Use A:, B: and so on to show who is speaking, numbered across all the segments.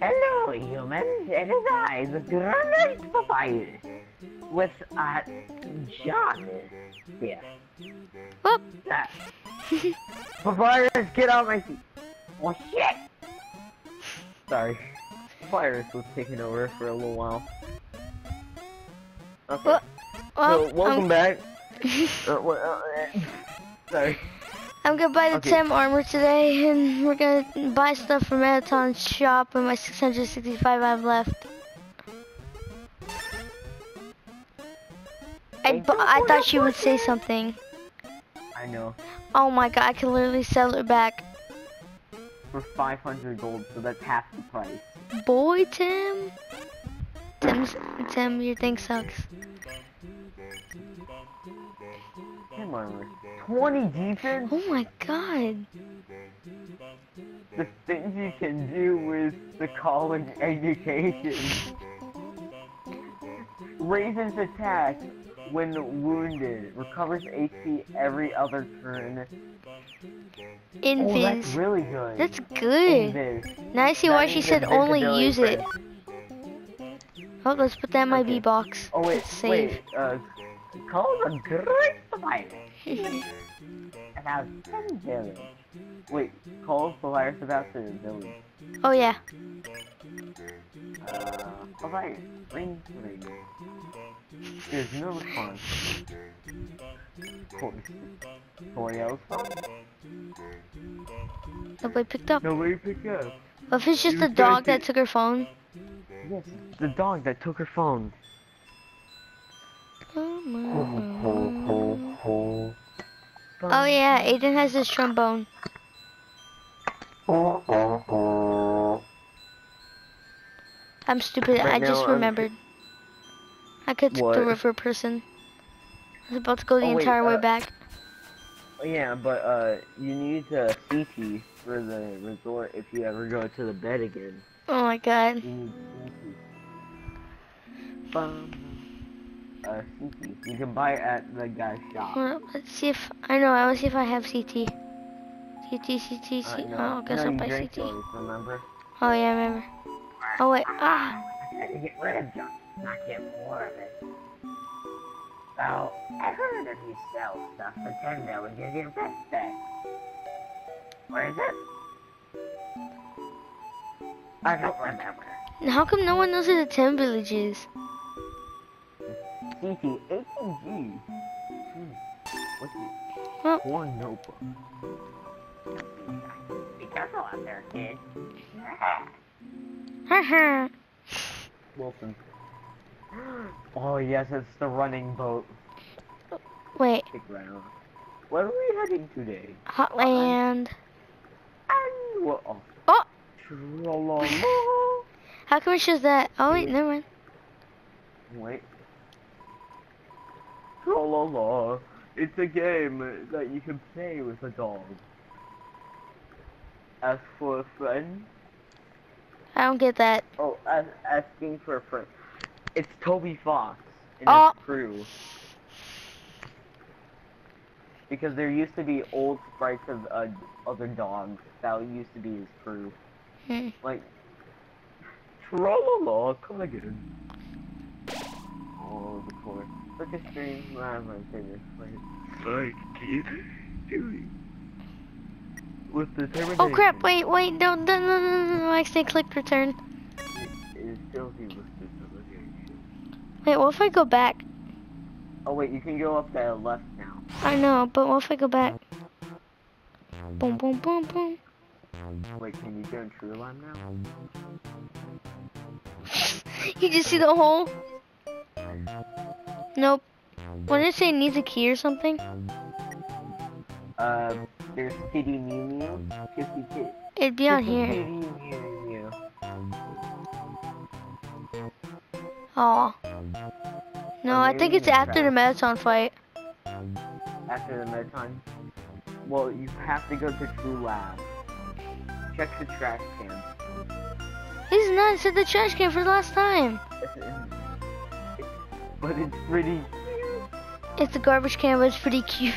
A: Hello, humans. It is I, the Granite Papyrus, with uh, John. Yes.
B: Whoop.
A: Uh, Papyrus, get out my seat. Oh shit! Sorry. Papyrus was taking over for a little while. Okay.
B: Well, well,
A: so, welcome
B: I'm,
A: back. Uh, well, uh, sorry.
B: I'm gonna buy the
A: Okay.
B: Tem armor today, and we're gonna buy stuff from Marathon's shop and my 665 I have left. I,
A: Thank
B: bu-
A: you
B: I thought she would say something.
A: I know.
B: Oh my god, I can literally sell it back.
A: For 500 gold, so that's half the price.
B: Boy, Tim. Tim's, Tim, your thing sucks.
A: Tem armor. 20 defense?
B: Oh my god.
A: The things you can do with the college education. Raises attack when wounded. Recovers HP every other turn. Oh, that's really good.
B: That's good.
A: Invis.
B: Now I see
A: That
B: why she said only use it. Oh, let's put that in my
A: Okay.
B: B box.
A: Oh wait,
B: Let's save.
A: wait. Uh, call a great virus. About Tem village. Wait, call the about the village.
B: oh yeah.
A: Uh, Papyrus. Ring ring. There's no response. Course. Somebody else phone?
B: Nobody picked up.
A: Nobody picked up.
B: What if it's just
A: You
B: the dog that took her phone?
A: Yes, the dog that took her phone.
B: Oh yeah, Aiden has his trombone. I'm stupid.
A: Right
B: I just remembered. I could take the
A: What?
B: river person. I was about to go the
A: Oh, wait,
B: entire way
A: uh,
B: back.
A: Oh, Yeah, but uh, you need a Sea Tea for the resort if you ever go to the bed again.
B: Oh my god.
A: Uh, Sea Tea. You can buy it at the guy's shop.
B: Well, let's see if I know. I will see if I have Sea Tea. CT, Sea Tea,
A: Uh,
B: Sea Tea.
A: no,
B: Oh, I guess
A: no,
B: I'll
A: you
B: buy
A: Sea
B: Tea.
A: those, remember?
B: Oh yeah, I remember. Oh wait. Ah.
A: I had to get rid of junk, not get more of it. So, I heard if you sell stuff for 10 villages, your pet back. Where is it? I don't remember.
B: How come no one knows where the Tem village is?
A: Sea Tea 18G. Hmm. What's it?
B: Well-
A: One notebook. Be careful out there, kid.
B: Haha.
A: Wilson. Oh yes, it's the running boat.
B: wait.
A: Stick around. Where are we heading today?
B: Hotland.
A: And what? Oh.
B: Oh.
A: Tra-la-la.
B: How come it shows that? Oh wait, never mind.
A: Wait. Tra-la-la. It's a game that you can play with a dog. Ask for a friend.
B: I don't get that.
A: Oh, as, asking for a friend. It's Toby Fox and
B: Oh.
A: his crew. Because there used to be old sprites of uh, other dogs that used to be his crew.
B: Hmm.
A: Like, tra-la-la, come again. Oh, the core. Look at stream. Ah, my goodness. Like, doing. With determination.
B: Oh crap! Wait, wait, no, no, no, no, no! I accidentally clicked return.
A: It still be with the determination.
B: Wait, what if I go back?
A: Oh wait, you can go up the left now.
B: I know, but what if I go back? Boom, boom, boom, boom.
A: Wait, can you go in True Line now?
B: You just see the hole? Nope. What did it say? Needs a key or something?
A: Uh, there's Kitty Mew Mew. Kitty Kitty.
B: It'd be on here.
A: Kitty Mew Mew.
B: Aw. No, I think it's after the Mettaton fight.
A: After the Mettaton. Well, you have to go to True Lab. Check the trash can.
B: He's not. Said the trash can for the last time.
A: It's in- But it's pretty.
B: It's a garbage can, but it's pretty cute.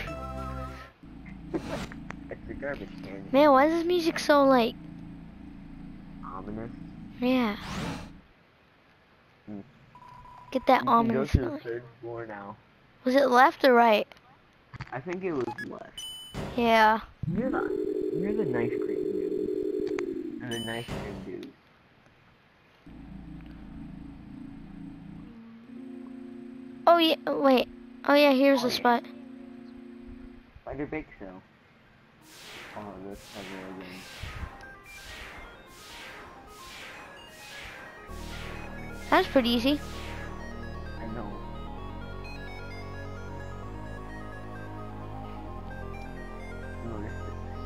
A: It's a garbage can.
B: Man, why is this music so like?
A: Ominous.
B: Yeah.
A: Hmm.
B: Get that
A: You can go
B: ominous
A: to the third floor now.
B: Was it left or right?
A: I think it was left.
B: Yeah.
A: You're the you're the nice cream dude. And the nice cream dude.
B: Oh yeah. Wait. Oh yeah. Here's
A: Oh,
B: the
A: yeah.
B: spot.
A: Spider Bake Sale. Oh, this cover again.
B: That's pretty easy.
A: I know.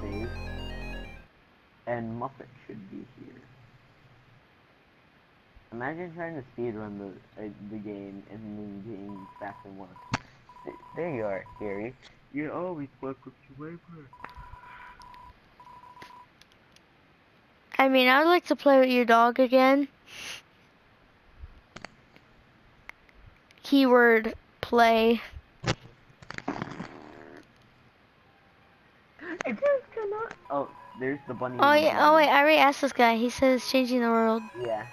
A: Save. And Muffet should be here. Imagine trying to speedrun the uh, the game and then being fast and one. There you are, Gary. You always welcome to my work.
B: I mean, I'd like to play with your dog again. Keyword play.
A: It just cannot. Oh, there's the bunny.
B: Oh yeah. Oh wait. I already asked this guy. He says changing the world.
A: Yeah.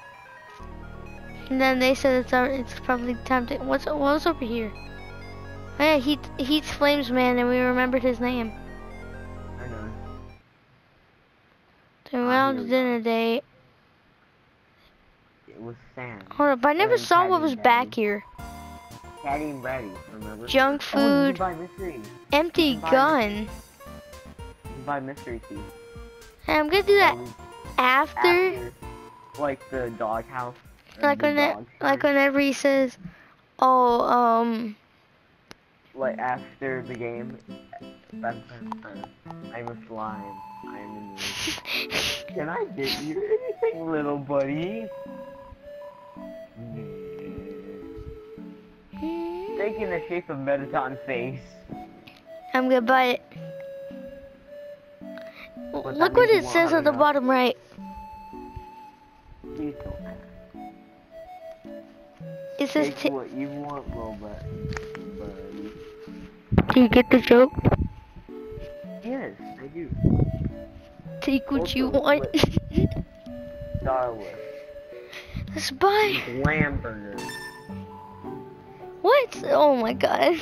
B: And then they said it's al- it's probably time to. What's what's over here? Oh yeah, Heat Heats Flamesman, and we remembered his name.
A: I know.
B: Then we went on
A: here
B: to
A: we
B: dinner date.
A: It was Sam.
B: Hold up, I never
A: and
B: saw what was
A: and
B: back here.
A: Catty and Bratty, remember?
B: Junk
A: Oh,
B: food,
A: mystery.
B: Empty gun.
A: buy mystery tea.
B: Hey, I'm gonna do that after,
A: after, like the doghouse.
B: Like when it, like whenever he says, "Oh, um,
A: like after the game. I'm a slime. I'm in the. Can I get you anything, little buddy? Taking the shape of Mettaton face.
B: I'm gonna buy it."
A: But
B: Look what it says at the bottom right. It says,
A: Take what you want, robot buddy.
B: "Do you get the joke?
A: Yes, I do.
B: Take what you
A: Also,
B: want."
A: Starwood.
B: Let's buy.
A: Lamb burgers.
B: What? Oh my god.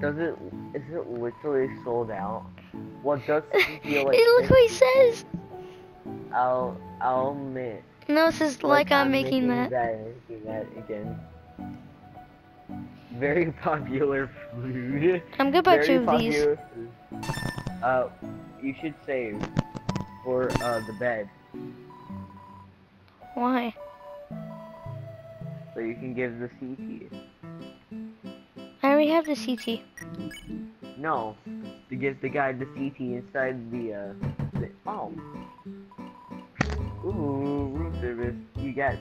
A: Does it? Is it literally sold out? What does it feel like?
B: Hey, look what he says.
A: I'll I'll admit.
B: No, it says like I'm making that.
A: making that again. Very popular food.
B: I'm buy
A: Very
B: two of these.
A: food. Uh, you should save for uh the bed
B: Why?
A: so you can give the Sea Tea.
B: I already have the Sea Tea.
A: No, to give the guy the Sea Tea inside the uh. The, oh. Ooh, room service. You got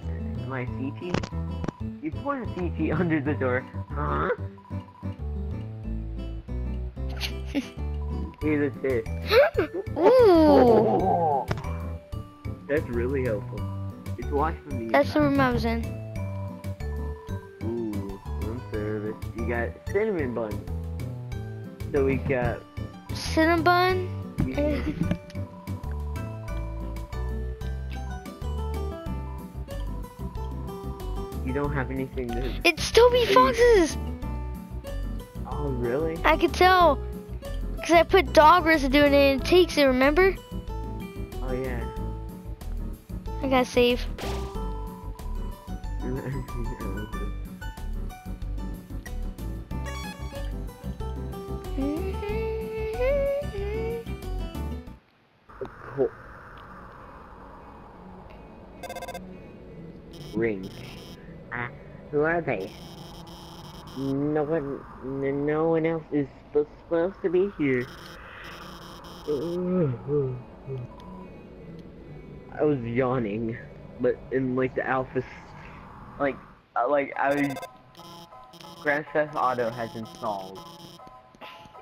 A: my Sea Tea. You put a Sea Tea under the door. Huh? Here's a tip.
B: Ooh.
A: That's really helpful. It's watch from the
B: That's the room I was in.
A: Ooh, room service. You got cinnamon buns. So we got.
B: Cinnamon
A: You don't have anything to.
B: It's Toby Fox's.
A: Oh, really?
B: I could tell. Cause I put dog residue in it and it takes it, remember?
A: Oh, yeah.
B: I gotta save.
A: Are they? No one, no one else is supposed to be here. I was yawning, but in like the alpha, like, uh, like I was. Grand Theft Auto has installed.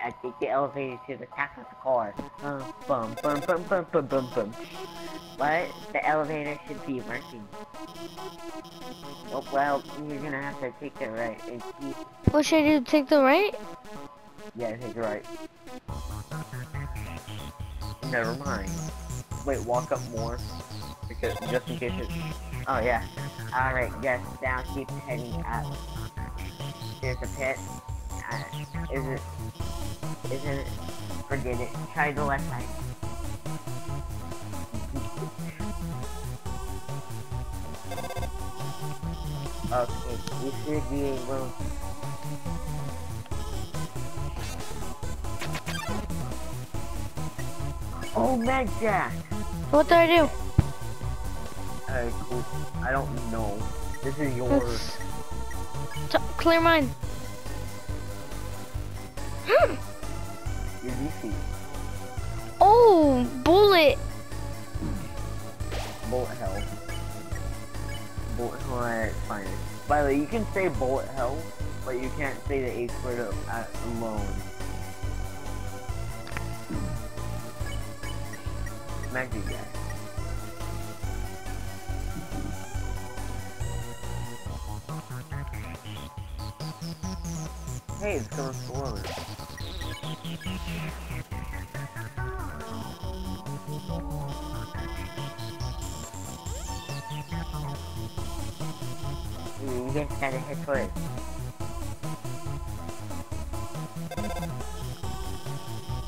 A: I take the elevator to the top of the car. Uh, bum bum bum bum bum bum bum. What? The elevator should be working. Oh, well, you're gonna have to take the right and keep.
B: What should I do? Take the right?
A: Yeah, take the right. Never mind. Wait, walk up more. Because just in case it.
C: Oh yeah. Alright, just down, keep heading up. There's a pit. Is it? Isn't it? Forget it. Try the left side. Okay, you should be able. Oh, med jack.
B: What do I do?
A: Alright, cool. I don't know. This is yours.
B: T- clear mine.
A: Your DC.
B: oh, bullet.
A: Bullet hell. Bullet hell its. By the way, you can say bullet hell, but you can't say the H word alone. You guys. Hey, it's going slower.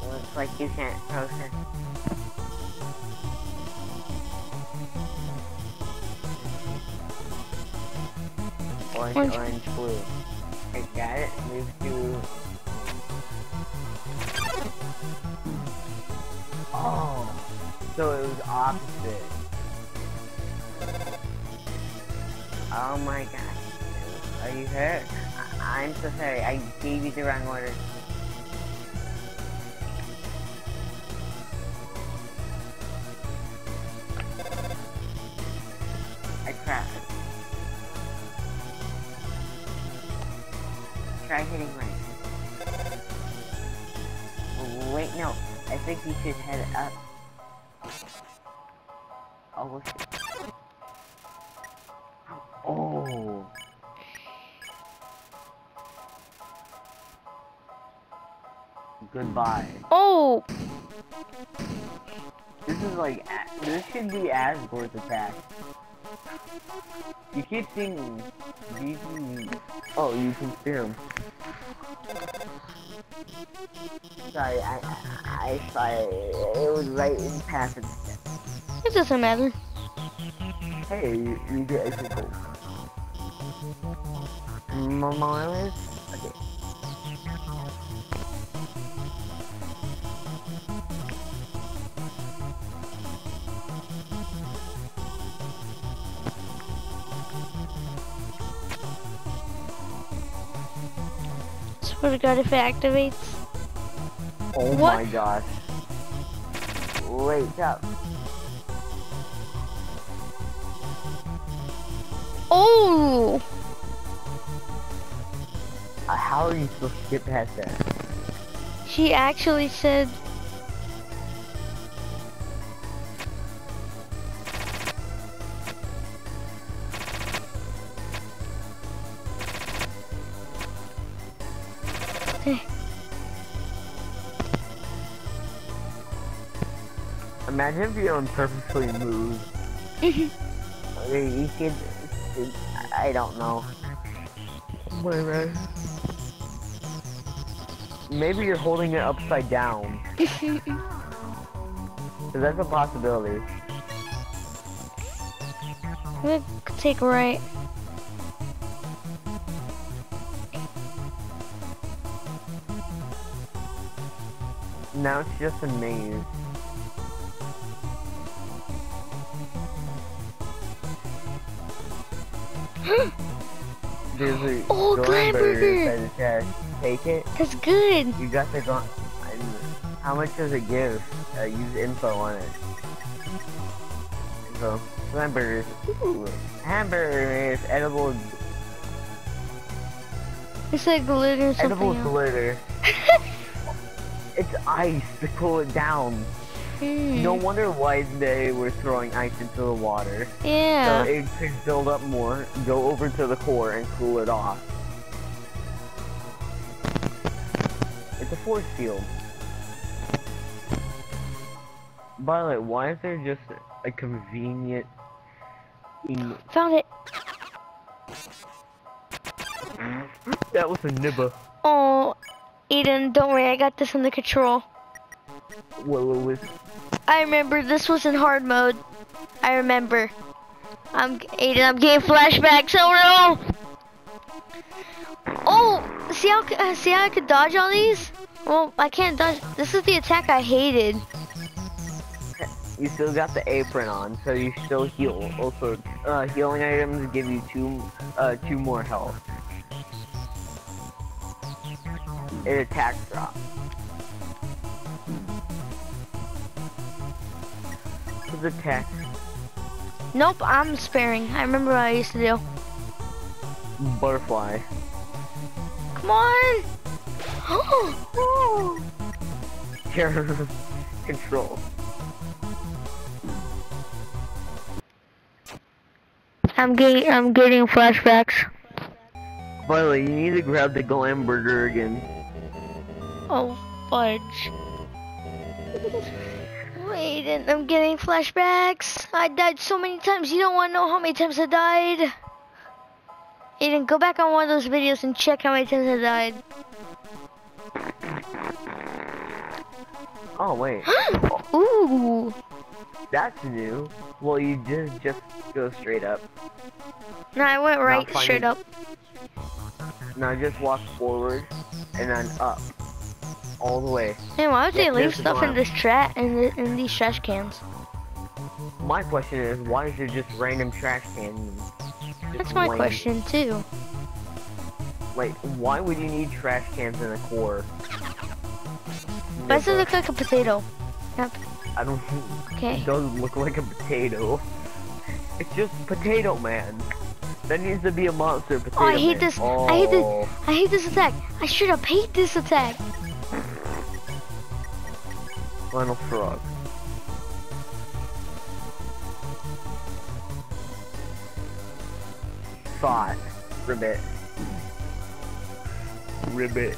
C: Looks like you can't process.
A: Orange.
B: orange,
A: blue.
C: I got it. Move to.
A: Oh, so it was opposite.
C: Oh my gosh. Are you hurt? I I'm so sorry. I gave you the wrong order. I crashed. Try hitting right. Wait, no. I think you should. Oh, shit.
A: Oh. Goodbye.
B: Oh,
A: This is like, this should be Asgore's attack. You keep seeing these. Oh, you can see him.
C: Sorry, I, I, I saw it. It was right in passive step.
B: it doesn't matter.
A: Hey, you, you get extra gold.
C: Momolas?
B: Swear to God, if it activates.
A: Oh
B: What?
A: my gosh.
C: Wait up.
B: Oh,
A: Uh, How are you supposed to get past that?
B: she actually said.
A: Imagine if you don't purposely move.
C: Okay, you should. I don't know.
A: Maybe you're holding it upside down. That's a possibility.
B: We'll take right.
A: Now it's just a maze. There's a
B: Oh,
A: Glamburger
B: Glamburger.
A: inside the chest. Take it.
B: That's good.
A: You got the gun. How much does it give? Uh, use info on it. Info. Hamburgers. Ooh. Hamburgers. Edible.
B: It's like glitter.
A: Edible glitter. It's ice to cool it down. No wonder why they were throwing ice into the water.
B: Yeah.
A: So it could build up more, go over to the core, and cool it off. It's a force field. By the way, why is there just a convenient?
B: Found it.
A: That was a nibba.
B: Oh, Eden, don't worry, I got this under control.
A: What was?
B: I remember this was in hard mode. I remember. I'm Aiden. I'm getting flashbacks. Oh no! Oh, see how uh, see how I could dodge all these? Well, I can't dodge. This is the attack I hated.
A: You still got the apron on, so you still heal. Also, uh, healing items give you two, uh, two more health. It attacks drop. His attack
B: Nope, I'm sparing. I remember what I used to do.
A: butterfly.
B: Come on! Oh,
A: Terror control.
B: I'm getting I'm getting flashbacks.
A: By the way, you need to grab the glam burger again.
B: Oh fudge. Wait, and I'm getting flashbacks. I died so many times. You don't want to know how many times I died. Aiden, go back on one of those videos and check how many times I died.
A: Oh wait,
B: Ooh.
A: that's new. Well, you did just go straight up.
B: No, I went right straight up.
A: Now just walk forward and then up, all the way.
B: Man, why would they leave stuff in this tra in, the, in these trash cans?
A: My question is, why is there just random trash cans?
B: That's my
A: laying-
B: question too.
A: Like, why would you need trash cans in a core?
B: Why does it look like a potato? Yep.
A: I don't.
B: Okay.
A: It doesn't look like a potato. It's just Potato Man. That needs to be a monster potato.
B: Oh, I hate
A: Man.
B: this. I hate this.
A: Oh.
B: I hate this attack. I should have hate this attack.
A: Final frog. Thought. Ribbit. Ribbit.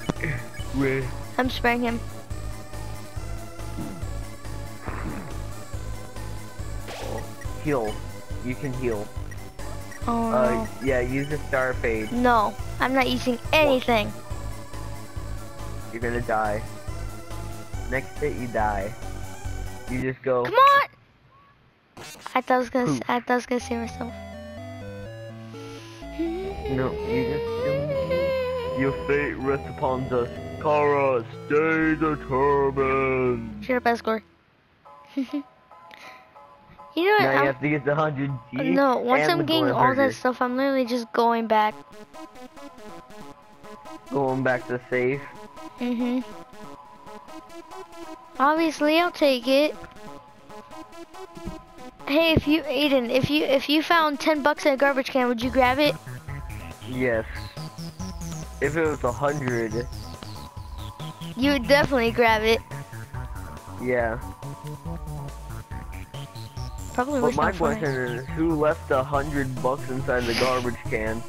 A: Ribbit.
B: I'm sparing him.
A: Heal. You can heal.
B: Oh
A: Uh, yeah, use the Starfait.
B: no. No, I'm not using anything.
A: You're gonna die. Next hit, you die. You just go.
B: Come on! I thought I was gonna. I thought I was gonna save myself.
A: No, you just. Your fate rests upon us. Kara, stay determined.
B: Shut up, Asgore. you know what?
A: Now you
B: I'm-
A: have to get the 100 G.
B: no, once I'm getting all that stuff, I'm literally just going back.
A: Going back to safe.
B: Mhm. Obviously, I'll take it. Hey, if you, Aiden, if you if you found ten bucks in a garbage can, would you grab it?
A: Yes. If it was a hundred,
B: You would definitely grab it.
A: yeah.
B: Probably
A: But my
B: my
A: question is, who left a hundred bucks inside the garbage can?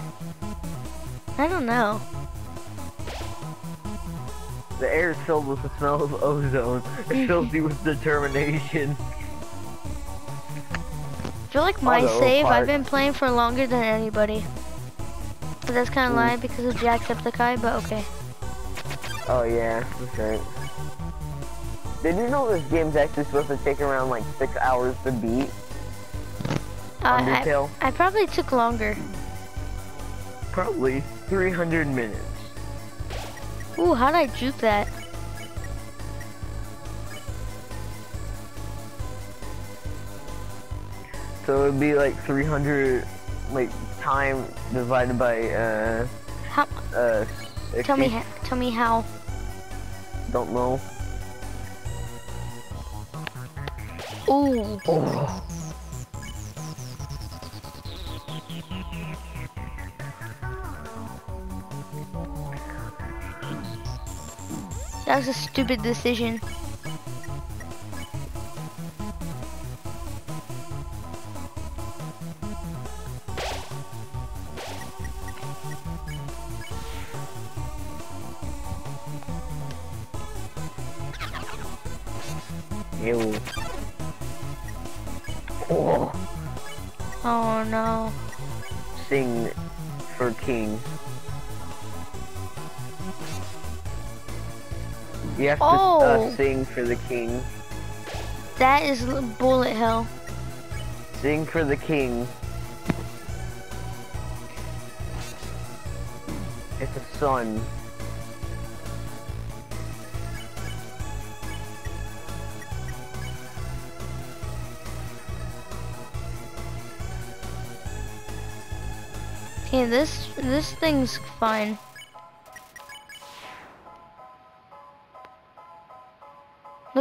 B: I don't know.
A: The air is filled with the smell of ozone. It fills you with determination.
B: I feel like my save, I've been playing for longer than anybody. But that's kind of
A: Ooh.
B: lying because of Jacksepticeye, but okay.
A: Oh yeah, that's right. Did you know this game's actually supposed to take around like six hours to beat?
B: Uh, I? I probably took longer.
A: Probably 300 minutes.
B: Ooh, how did I juke that?
A: So it'd be like 300, like time divided by uh
B: How,
A: uh. 60.
B: tell me, tell me how.
A: Don't know.
B: Ooh,
A: Oh.
B: That was a stupid decision.
A: Have to
B: Oh.
A: uh, sing for the king.
B: That is bullet hell.
A: Sing for the king. It's a son.
B: Okay, this this thing's fine.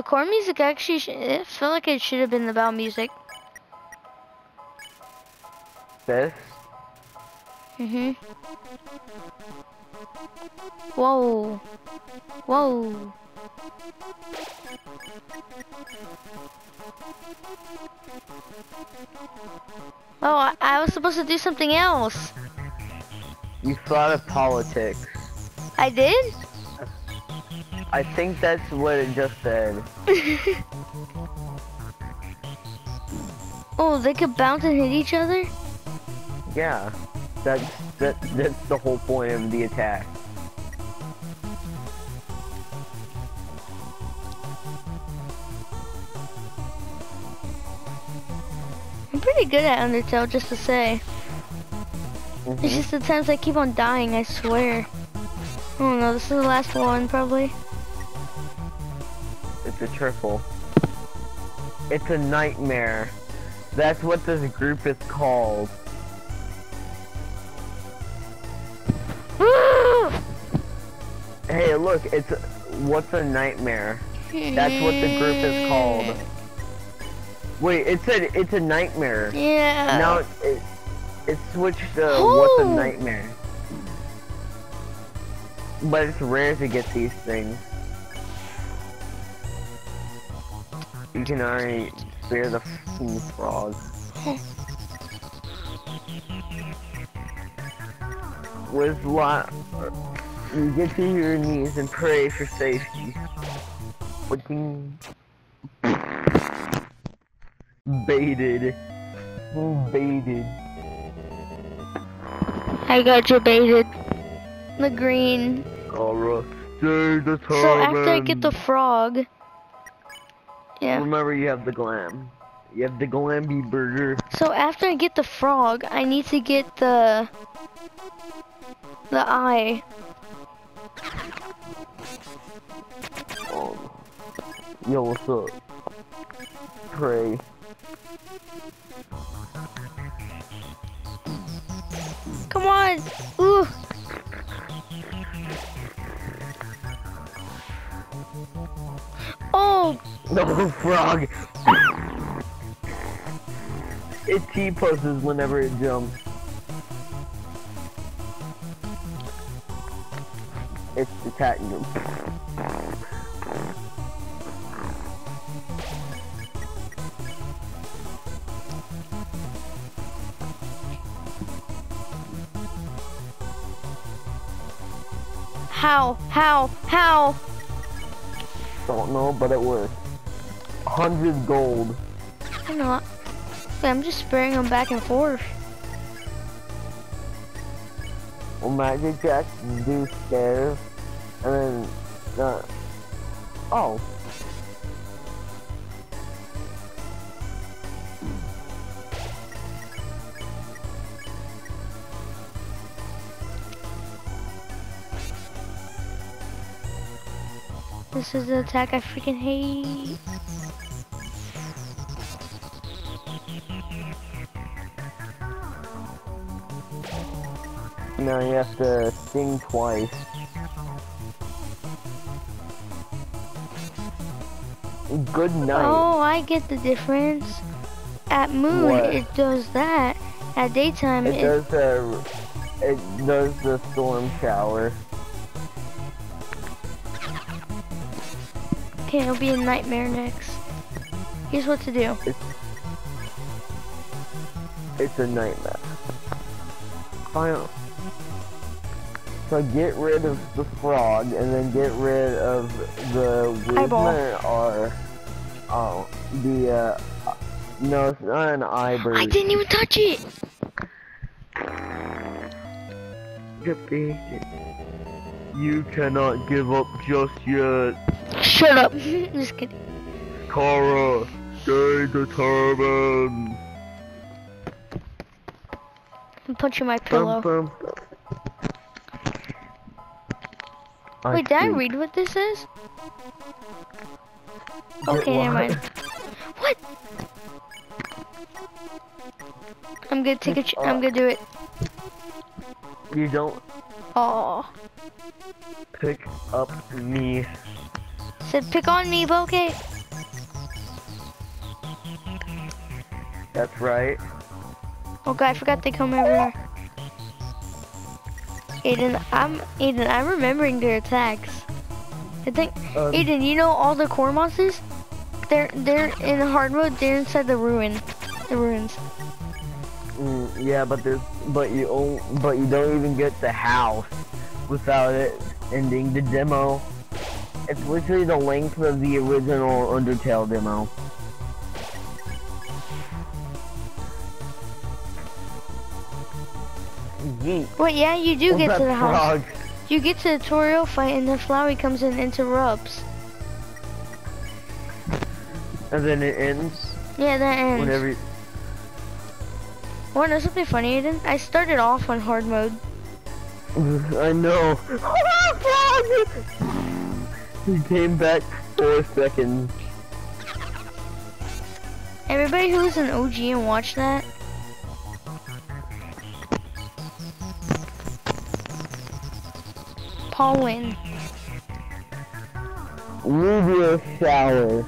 B: Core music actually, sh- it felt like it should have been about music.
A: This.
B: Mm-hmm. Whoa. Whoa. Oh, I, I was supposed to do something else.
A: You thought of politics.
B: I did?
A: I think that's what it just said.
B: oh, they could bounce and hit each other?
A: Yeah. That's that that's the whole point of the attack.
B: I'm pretty good at Undertale, just to say.
A: Mhm.
B: It's just the times I keep on dying, I swear. Oh no, this is the last one, probably.
A: It's a triple. It's a nightmare. That's what this group is called. Hey, look, it's a, what's a nightmare? That's what the group is called. Wait, it said it's a nightmare.
B: Yeah.
A: Now it, it switched to what's a nightmare. But it's rare to get these things. You can already the f***ing frog. With lot, you get to your knees and pray for safety. Looking baited, baited.
B: I got you baited. The green.
A: Alright.
B: So after I get the frog. Yeah.
A: Remember, you have the glam. You have the glamby burger.
B: So after I get the frog, I need to get the the eye.
A: Um, yo, what's up? Pray.
B: Come on. Ooh. Oh,
A: No, frog! it T-poses whenever it jumps. It's attacking him.
B: how, how, how?
A: Don't know, but it worked. 100 gold.
B: I know. I'm just sparing them back and forth.
A: Well, Madjick do stairs, and then, uh, oh.
B: This is the attack I freaking hate.
A: Now you have to sing twice. Good night.
B: Oh, I get the difference. At moon,
A: What?
B: it does that. At daytime,
A: it
B: it,
A: does the, it does the storm shower.
B: Okay, it'll be a nightmare next. Here's what to do.
A: It's a nightmare. Final. So get rid of the frog and then get rid of the wisdom or oh the uh, No, it's not an eye bird.
B: I didn't even touch it.
A: You cannot give up just yet.
B: Shut up. Just kidding.
A: Kara, stay determined.
B: I'm punching my pillow.
A: Bum, bum.
B: Wait, did I read what this is? Okay, never mind. What? I'm gonna take a. Ch- I'm gonna do it.
A: You don't
B: Oh,
A: pick up me.
B: Said pick on me, okay.
A: That's right.
B: Oh god, I forgot they come everywhere. Aiden, I'm Aiden. I'm remembering their attacks. I think
A: Um,
B: Aiden, you know all the core monsters? They're they're in hard mode. They're inside the ruin, the ruins.
A: mm, yeah, but there's but you on- but you don't even get the house without it ending the demo. It's literally the length of the original Undertale demo. Yeet.
B: Wait, yeah, you do
A: Oh,
B: get to the house. You get to the tutorial fight, and the Flowey comes in and interrupts.
A: And then it ends
B: Yeah, that ends.
A: whenever. you-
B: Wanna know something funny, Aiden? I started off on hard mode.
A: I know. he came back four seconds.
B: Everybody who's an OG and watch that. Paul win.
A: Meteor shower.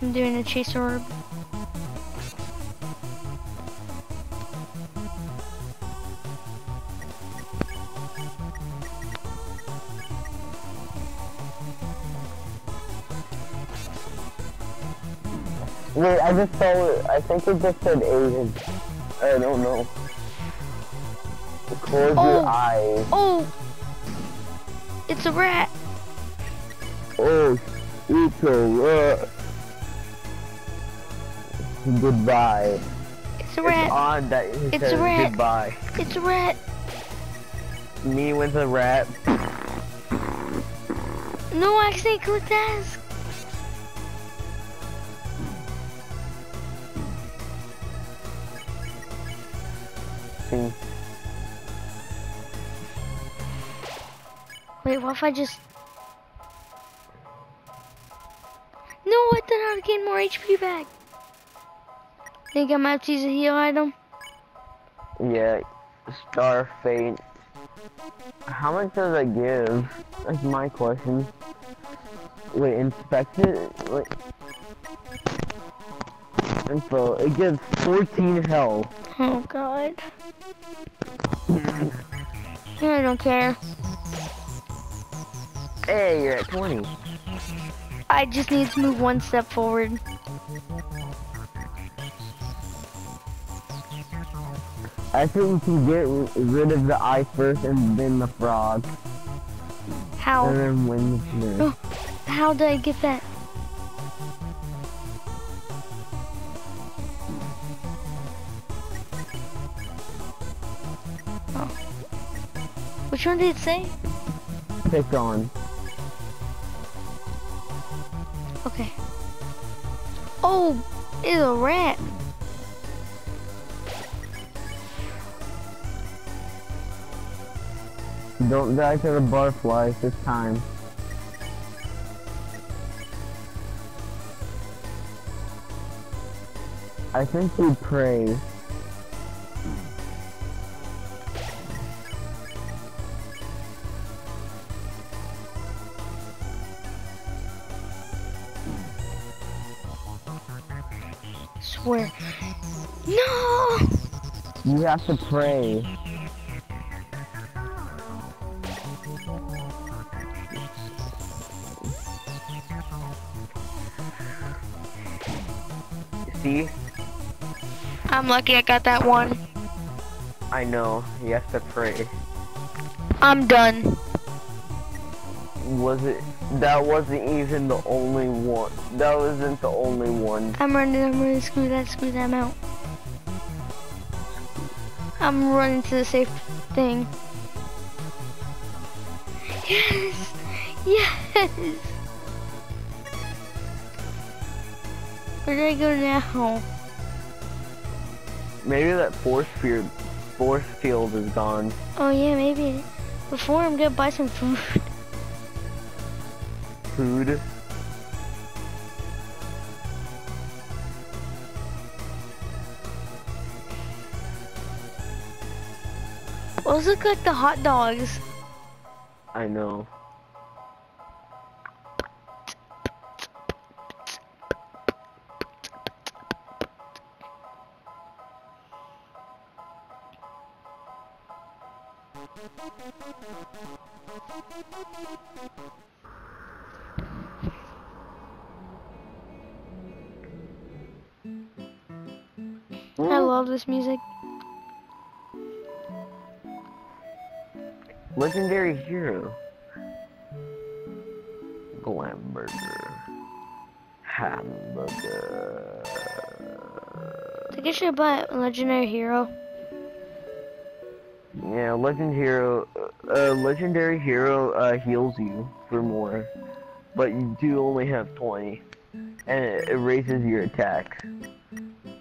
B: I'm doing a chase orb.
A: Wait, I just saw it. I think it just said Asian. I don't know. Close
B: Oh.
A: your eyes.
B: Oh! It's a rat!
A: Oh, it's a rat. Goodbye.
B: It's a
A: It's
B: rat!
A: odd that
B: It's a rat.
A: goodbye.
B: It's a rat!
A: Me with a rat.
B: No, I accidentally clicked ask!
A: Hmm.
B: Wait, what if I just... No, I thought I would gain more HP back. Think I might to use a heal item?
A: Yeah, Star Fate. How much does it give? That's my question. Wait, inspect it? Wait. Info, it gives 14 health.
B: Oh god. I don't care.
A: Hey, you're at 20.
B: I just need to move one step forward.
A: I think we can get rid of the eye first and then the frog.
B: How?
A: And then win the snare.
B: Oh, how did I get that? Which one did it say?
A: Pick on.
B: Okay. Oh, it's a rat.
A: Don't die to the butterflies this time. I think we pray. You have to pray. See?
B: I'm lucky I got that one.
A: I know. You have to pray.
B: I'm done.
A: was it? That wasn't even the only one. That wasn't the only one.
B: I'm running, I'm running, screw that, screw that, I'm out. I'm running to the safe thing. Yes! Yes! Where do I go now?
A: Maybe that force field, force field is gone.
B: Oh yeah, maybe. Before I'm gonna buy some food.
A: Food.
B: Those look like the hot dogs.
A: I know. Legendary hero. Glamburger. Hamburger.
B: I think I should buy a legendary hero.
A: Yeah, legend hero. Uh, legendary hero uh, heals you for more, but you do only have 20, and it, it raises your attack.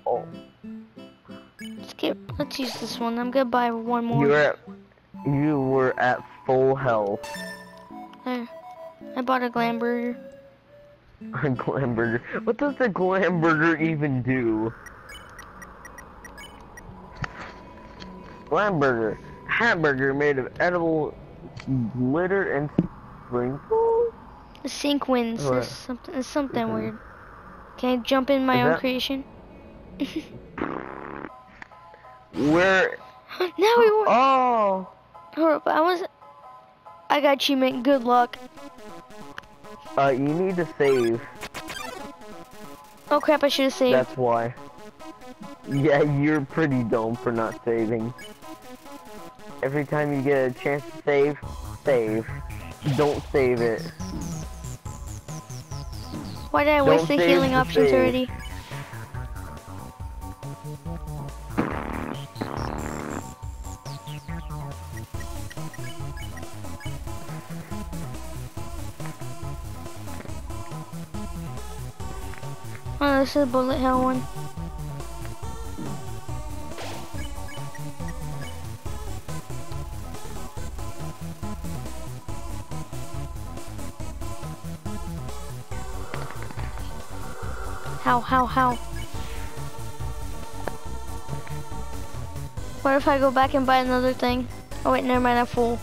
A: Oh,
B: Let's get. Let's use this one. I'm gonna buy one more.
A: you were at, you were at full health.
B: I bought a Glamburger.
A: A glam burger. What does the glam burger even do? Glamburger. Hamburger made of edible glitter and sprinkles?
B: The sink wins.
A: What?
B: There's something. There's something
A: Mhm.
B: weird. Can I jump in my
A: Is
B: own
A: that-
B: creation?
A: Where?
B: now we won.
A: Oh!
B: I was. I got achievement. Good luck.
A: Uh, you need to save.
B: Oh crap! I should have saved.
A: That's why. Yeah, you're pretty dumb for not saving. Every time you get a chance to save, save. Don't save it.
B: Why did I
A: Don't
B: waste the healing options
A: save.
B: already? This is a bullet hell one. How, how, how? What if I go back and buy another thing? Oh wait, never mind, I'm full.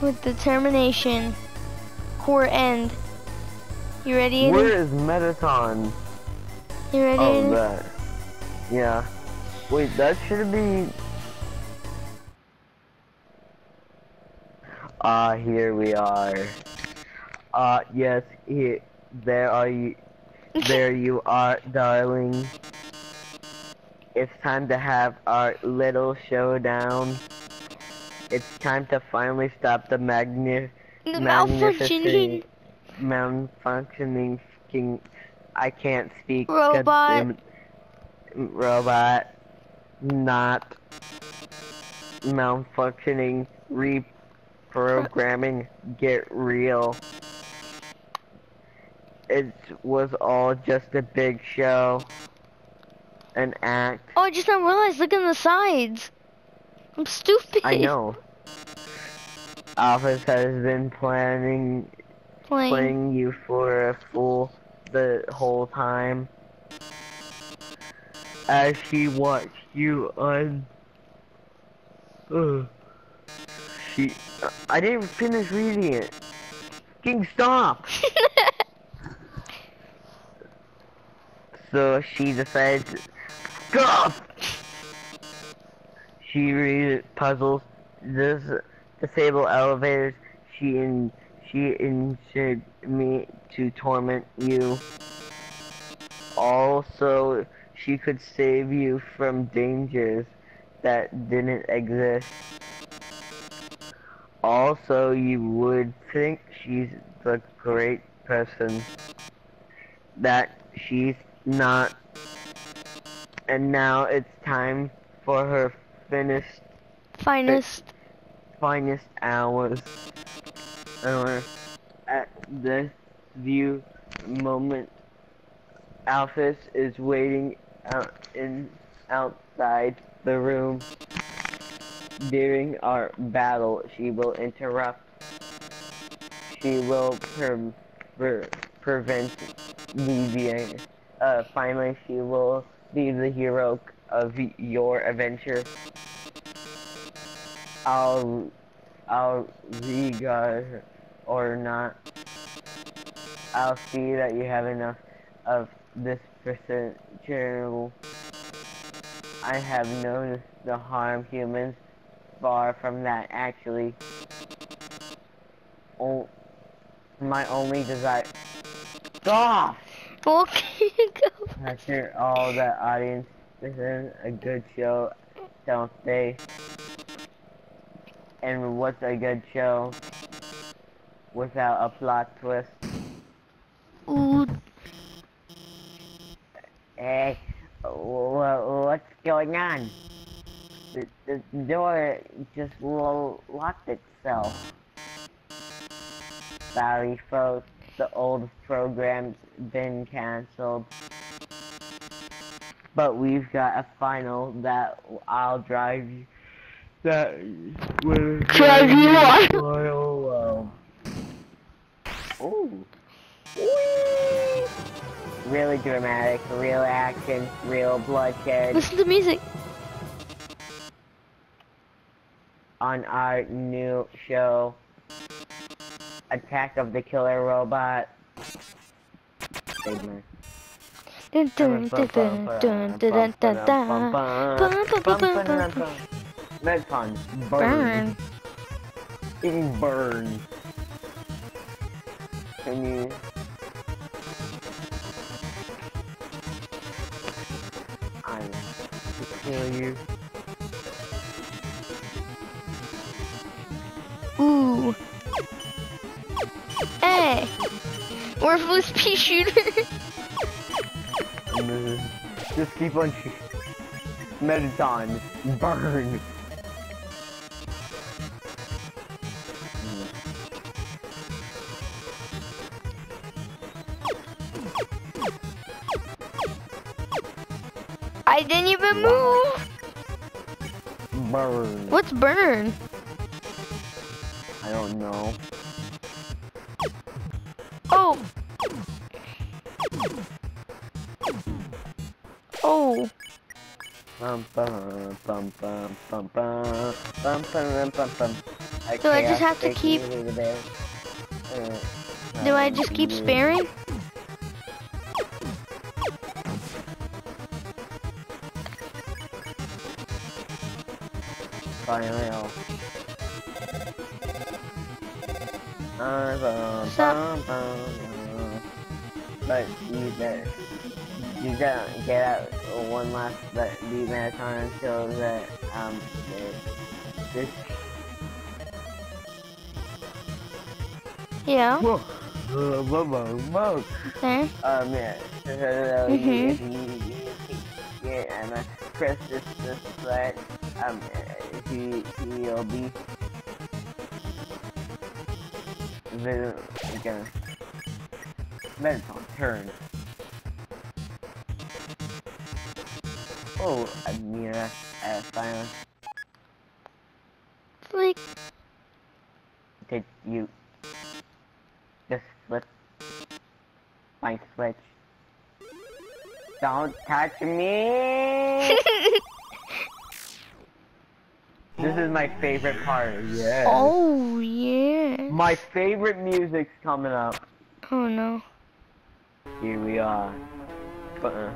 B: With determination. Core end. You ready?
A: Where is Mettaton?
B: You ready?
A: Oh, that. Yeah. Wait, that should be. Ah, here we are. Ah, yes, here. There are you. There you are, darling. It's time to have our little showdown. It's time to finally stop the magni
B: The malfunctioning.
A: malfunctioning fucking I can't speak.
B: Robot.
A: Robot. Not malfunctioning reprogramming. Get real. It was all just a big show. An act.
B: Oh, I just now realized. Look at the sides. I'm stupid.
A: I know. Office has been planning
B: Playing.
A: playing you for a fool the whole time. As she watched you on. Ugh. She. I didn't finish reading it. King, stop! so she decided to. Stop! She read puzzles, dis disable elevators. She in she insured me to torment you. Also, she could save you from dangers that didn't exist. Also, you would think she's the great person that she's not. And now it's time for her finished
B: Finest.
A: finest hours. Hour. At this view moment, Alphys is waiting out in outside the room. During our battle, she will interrupt. She will pre- pre- prevent deviation. Uh, finally, she will be the hero of your adventure. I'll, I'll regard her or not. I'll see that you have enough of this person. I have known the harm humans. Far from that, actually. Oh, my only desire. Stop!
B: Okay, go.
A: After all the audience, this is a good show, don't they? And what's a good show without a plot twist?
B: Ooh,
A: Hey, wha- what's going on? The, the door just locked itself. Sorry, folks. The old program's been cancelled. But we've got a final that I'll drive you. That will
B: Drive you on.
A: on. Ooh. Whee! Really dramatic, real action, real bloodshed
B: listen to music.
A: on our new show, Attack of the Killer Robot. Big
B: Med puns.
A: Burn.
B: burn.
A: Eating burn. Can you... I'm... Kill you.
B: Ooh. Hey! Worthless pea shooter!
A: And this is- Just keep on. Mettaton, burn.
B: I didn't even move.
A: Burn.
B: What's burn?
A: I don't know. Bum bum bum bum bum bum bum bum bum bum.
B: Do I just have to keep-.
A: Uh,
B: Do I just keep
A: uh,
B: sparing?
A: Finally, I'll. Uh, bum, bum, bum, bum. But you better. You gotta get out one last but the marathon until the um the- this
B: Yeah.
A: whoa whoa whoa whoa whoa
B: Okay.
A: um yeah so,
B: Mhm.
A: if you, you, yeah I'm gonna press this this button um he he'll be the gonna marathon turn oh Amira uh, finally
B: Flick.
A: did you just flip my switch don't touch me This is my favorite part. Yeah.
B: oh yeah.
A: My favorite music's coming up.
B: Oh no.
A: Here we are. Uh-uh.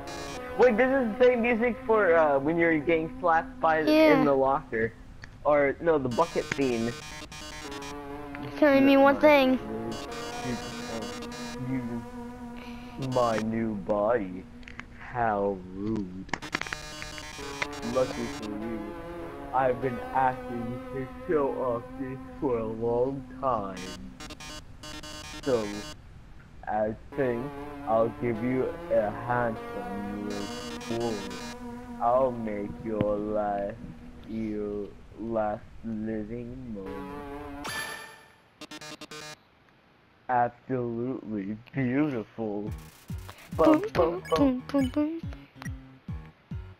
A: Wait, this is the same music for uh, when you're getting slapped by
B: Yeah.
A: in the locker, or no, the bucket scene.
B: Telling me one thing.
A: You, my new body. How rude. Lucky for you. I've been asking to show off this for a long time. So, as things, I'll give you a handsome reward. I'll make your life your last living moment. Absolutely beautiful.
B: Boom, boom, boom, boom, boom.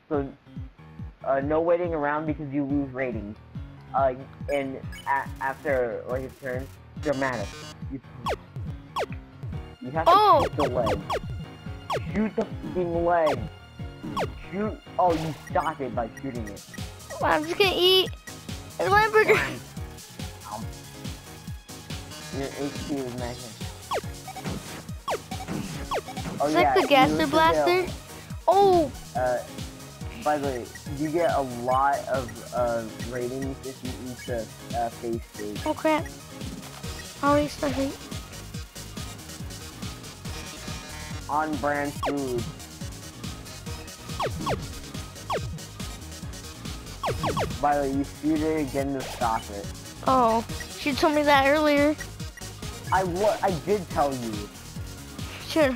A: So, uh, no waiting around because you lose ratings. Uh, and a- after like a turn, dramatic. You, you have to
B: Oh!
A: shoot the leg. Shoot the fucking leg. Shoot. Oh, you stop it by shooting it.
B: Well, I'm just gonna eat a hamburger.
A: Um, your HP is maxing. Oh
B: It's
A: yeah,
B: like the Gaster Blaster. Oh,
A: Uh, by the way, you get a lot of uh, ratings if you eat the uh, face steak.
B: oh crap. Oh, he's starting.
A: On brand food. By the way, you shoot it again to stop it.
B: Oh, she told me that earlier.
A: I what I did tell you.
B: Sure.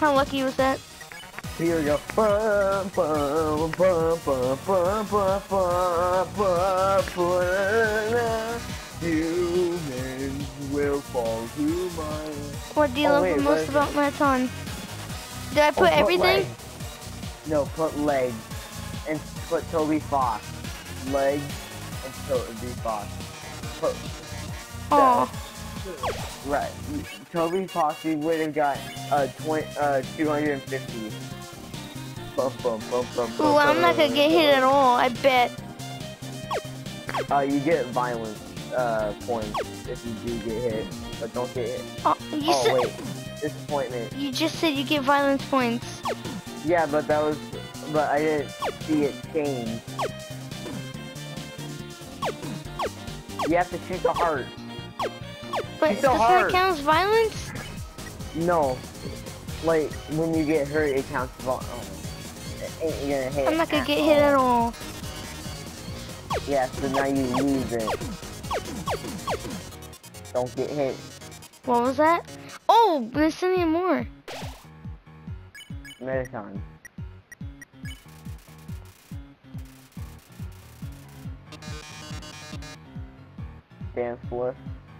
B: How lucky was that?
A: Here we go. Humans will fall to my...
B: What do you
A: oh,
B: love
A: wait,
B: most about marathon? Did I
A: oh,
B: put, oh, everything?
A: Leg. No, put legs And put Toby Fox. Legs and Toby Fox. Put...
B: Oh.
A: Right. Toby Foxy would have got uh, 20, uh, 250. Bum, bum, bum, bum,
B: ooh, I'm not gonna get hit at all. I bet.
A: Uh, you get violence uh, points if you do get hit, but don't get hit.
B: Oh, you
A: oh
B: said
A: wait, disappointment.
B: you just said you get violence points.
A: Yeah, but that was, but I didn't see it change. You have to shoot the heart.
B: But
A: It's so
B: does
A: hard.
B: that count as violence?
A: No, like when you get hurt, it counts as vol- gonna hit.
B: I'm not gonna get hit at all.
A: Yeah, so now you lose it. Don't get hit.
B: What was that? Oh, there's something more.
A: Metatron. Dance floor.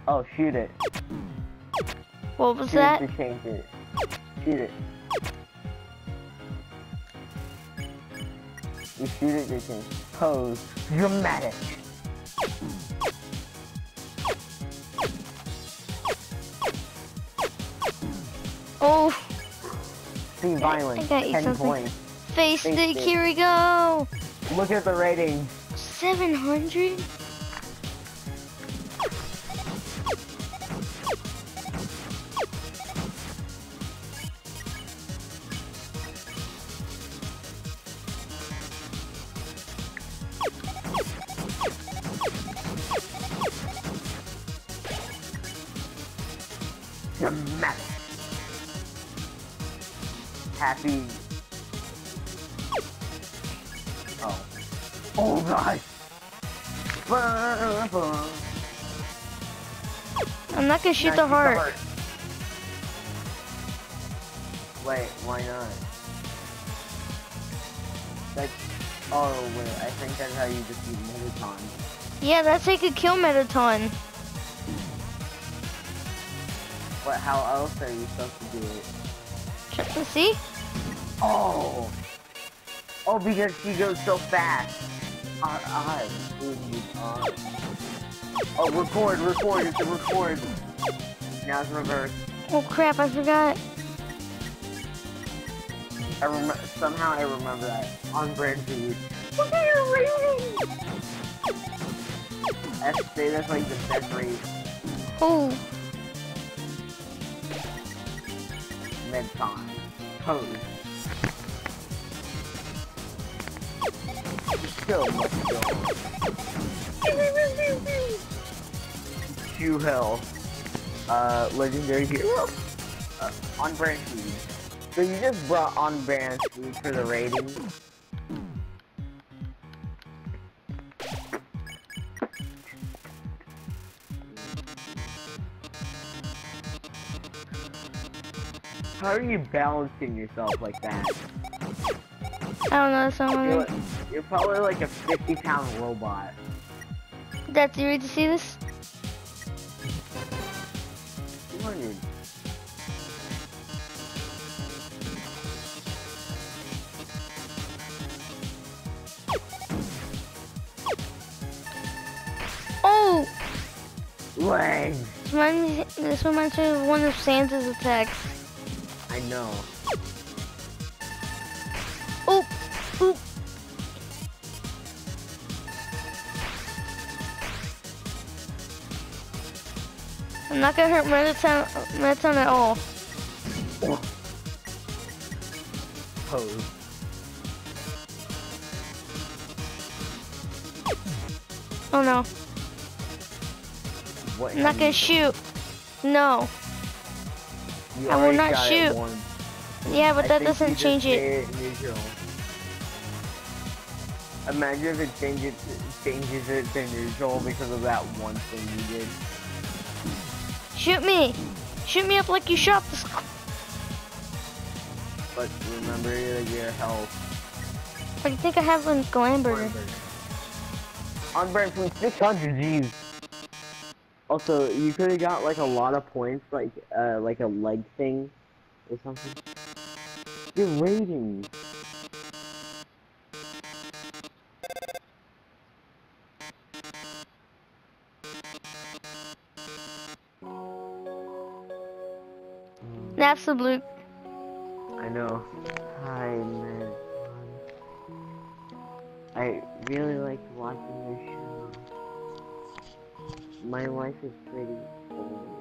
A: Oh, shoot it.
B: What was
A: Shoot
B: that?
A: it to change it. Shoot it. You shoot it to change. Pose. Dramatic.
B: Oh,
A: See violence.
B: gotta eat
A: 10
B: something.
A: points.
B: face
A: Face
B: stick.
A: stick.
B: Here we go.
A: Look at the rating.
B: 700.
A: Dramatic. Happy. Oh. Oh gosh. Bum, bum.
B: I'm not gonna shoot
A: Now
B: the heart.
A: Wait, why not? Like, oh wait, I think that's how you defeat Megaton.
B: Yeah, that's how you could kill Mettaton.
A: But how else are you supposed to do it?
B: Check and see.
A: Oh! Oh, because she goes so fast. Our eyes. Oh, record, record, it's a record. Now it's reverse.
B: Oh crap, I forgot.
A: I remember, somehow I remember that. On brand for you. Look at your rating! Say that's like the best rate.
B: Oh,
A: Mettaton. Pose. So much going Two health. Uh, legendary hero. Uh, on brand food. So you just brought on brand food for the rating? How are you balancing yourself like that?
B: I don't know, someone.
A: You're, you're probably like a 50 pound robot.
B: That's you ready to see this?
A: 200.
B: Oh!
A: Legs!
B: This reminds, me, this reminds me of one of Santa's attacks.
A: Know.
B: Oh! Oop! I'm not gonna hurt Mettaton, Mettaton at all.
A: Pose.
B: Oh no.
A: What
B: I'm not gonna shoot. No.
A: You
B: I will not shoot. Yeah, but
A: I
B: that doesn't change it.
A: neutral. Imagine if it changes changes it to neutral because of that one thing you did.
B: Shoot me! Shoot me up like you shot this.
A: But remember your health.
B: What do you think I have in Glamburger?
A: On burn from 600 G's. Also, you could have got like a lot of points, like uh, like a leg thing or something. Your ratings.
B: Absolute.
A: I know. Hi, My life is pretty boring.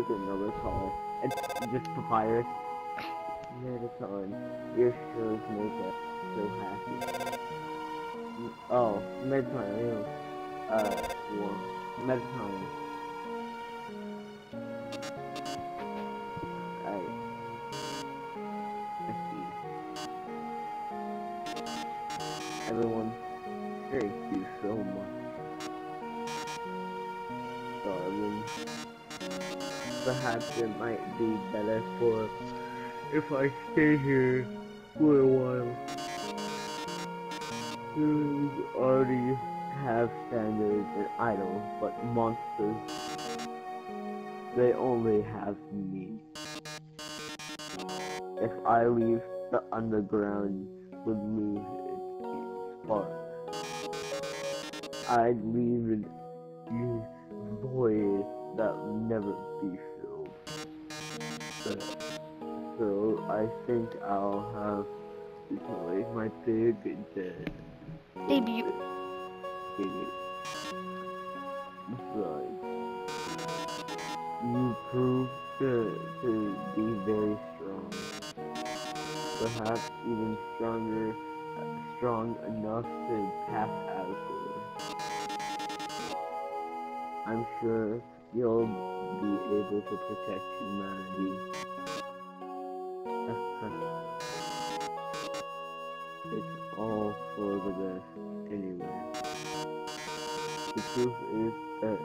A: Take another call. It's just papyrus. Mettaton, your shows make us so happy. Oh, you know. Uh, well, Mettaton. Better for if I stay here for a while. Humans already have standards and idols, but monsters, they only have me. If I leave, the underground would lose its spark. I'd leave e- void that would never be filled. But so I think I'll have to play my big dead
B: Debut.
A: baby. Besides, you proved to, to be very strong. Perhaps even stronger, strong enough to pass Asgore. I'm sure you'll be able to protect humanity. it's all for the best anyway. The truth is that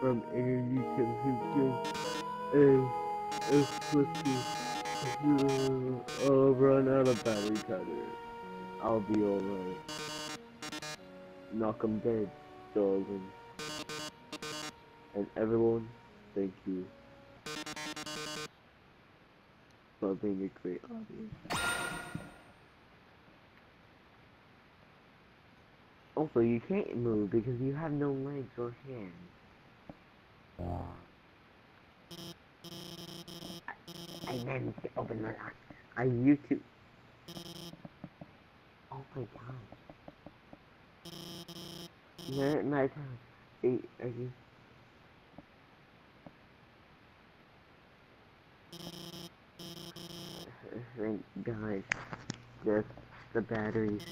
A: from energy consumption and affliction, I'll run out of battery cutter. I'll be alright. Knock 'em dead, darling. And everyone, thank you for being a great audience. Also, you can't move because you have no legs or hands.
C: I managed to open my eyes.
A: I to. Oh my god. My, my time. Are, are you? Thank God. Just the batteries.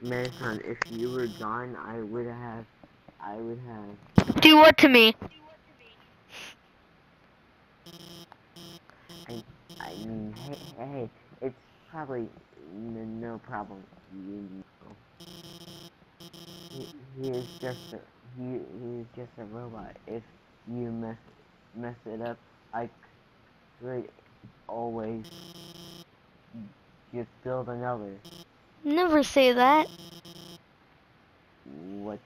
A: Marathon, if you were gone, I would have. I would have.
B: Do what to me?
A: I mean, hey, hey, it's probably n- no problem. You know. He, he is just a he, he is just a robot. If you mess mess it up, I could always just build another.
B: Never say that.
A: What?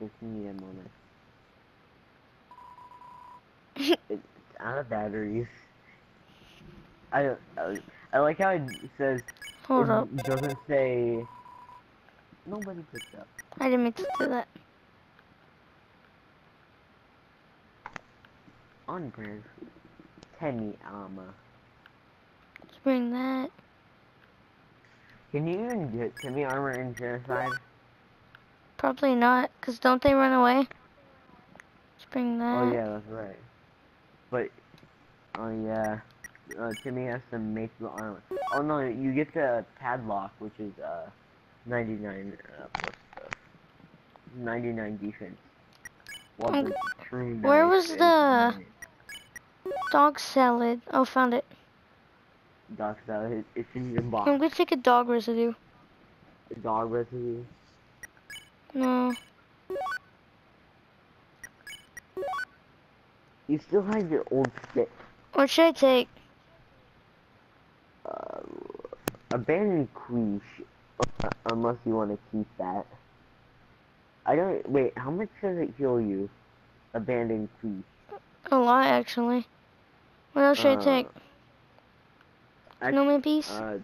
A: Just need a moment. it's out of batteries. I, I I like how it says
B: Hold
A: it
B: up.
A: doesn't say nobody picked up.
B: I didn't mean to do that.
A: On brand. Temmie armor.
B: Let's bring that.
A: Can you even get Temmie armor in genocide?
B: Probably not, because don't they run away? Let's bring that.
A: Oh yeah, that's right. But oh yeah. Uh, Temmie has to make the armor. Oh no, you get the padlock, which is uh 99 uh, plus stuff. 99 defense.
B: Um, where was the- Dog salad. Oh, found it.
A: Dog salad? It's in your box.
B: I'm gonna take a dog residue.
A: A dog residue.
B: No.
A: You still have your old stick.
B: What should I take?
A: Uh, abandoned quiche, unless you want to keep that. I don't. Wait, how much does it heal you? Abandoned quiche.
B: A lot, actually. What else should I
A: Uh,
B: take?
A: Act-
B: Snowman piece?
A: Uh,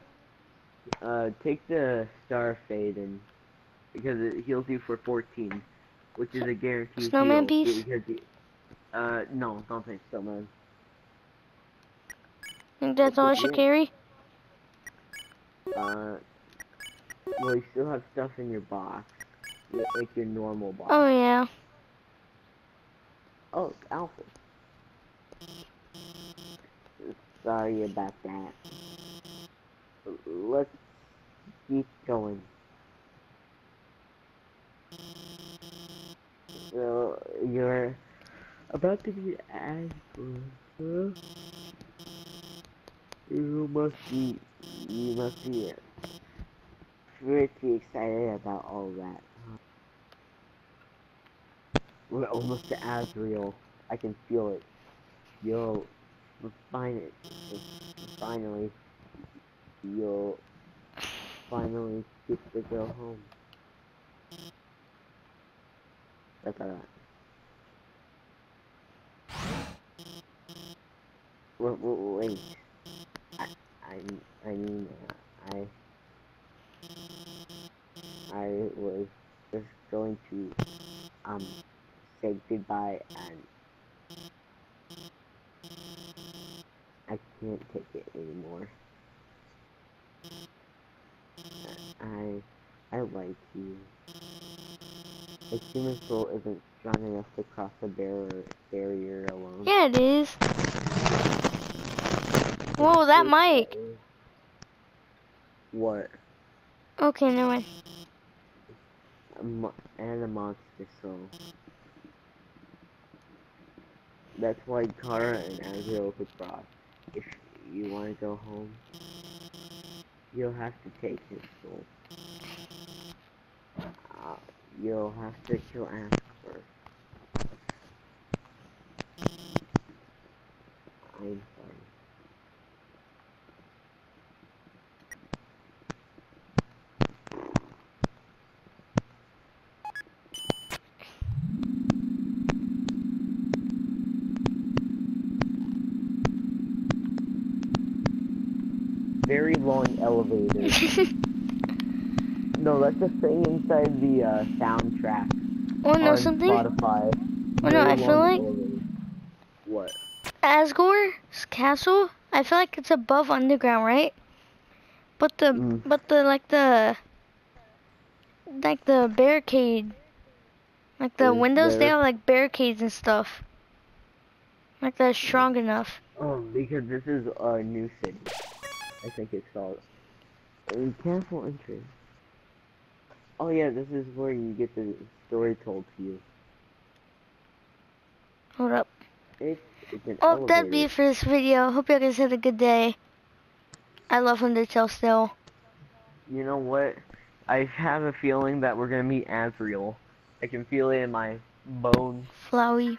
A: uh, take the star fade and because it heals you for 14, which is a guaranteed
B: Snowman
A: heal,
B: piece?
A: You, uh, no, don't take snowman.
B: think that's all I should carry?
A: Uh, well, you still have stuff in your box, like your normal box.
B: Oh, yeah.
A: Oh, Alpha. Sorry about that. Let's keep going. So, you're about to be asked for, huh? You must be, you must be pretty excited about all that. We're almost to Azrael. I can feel it. Yo, we're fine. Finally, you'll finally get the girl home. That's alright. Wait, wait, I, I, I mean, I, I was just going to, um, say goodbye and I can't take it anymore. I I like you. A human soul isn't strong enough to cross the barrier barrier alone.
B: Yeah, it is. Whoa, that mic.
A: What?
B: Okay, never mind.
A: And a monster soul. That's why Chara and Asriel could cross. If you want to go home, you'll have to take his soul. Uh, you'll have to kill Ash first. I'm sorry. Very long elevator. No, that's the thing inside the uh, soundtrack
B: know
A: on
B: something?
A: Spotify.
B: Oh, no, I feel like-.
A: What?
B: Asgore's castle, I feel like it's above underground, right? But the
A: Mm.
B: but the like the like the barricade like the
A: Is
B: windows they have like barricades and stuff. Like they're strong enough.
A: Oh, because this is a new city. I think it's called. Castle entry. Oh yeah, this is where you get the story told to you.
B: Hold up.
A: It's, it's
B: Oh, that'd be it for this video. Hope you guys had a good day. I love when they tell still.
A: You know what? I have a feeling that we're gonna meet Asriel. I can feel it in my bones.
B: Flowey.